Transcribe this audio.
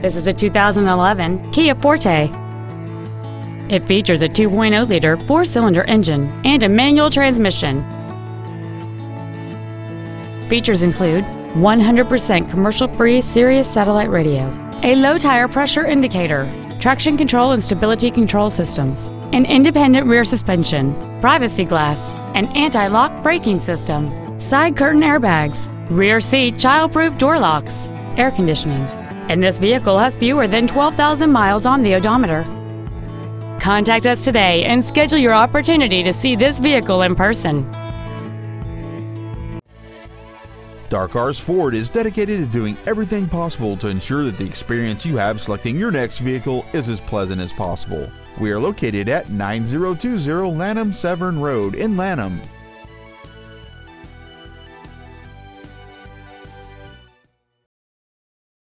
This is a 2011 Kia Forte. It features a 2.0-liter four-cylinder engine and a manual transmission. Features include 100% commercial-free Sirius satellite radio, a low-tire pressure indicator, traction control and stability control systems, an independent rear suspension, privacy glass, an anti-lock braking system, side curtain airbags, rear seat child-proof door locks, air conditioning, and this vehicle has fewer than 12,000 miles on the odometer. Contact us today and schedule your opportunity to see this vehicle in person. Darcars Ford is dedicated to doing everything possible to ensure that the experience you have selecting your next vehicle is as pleasant as possible. We are located at 9020 Lanham Severn Road in Lanham.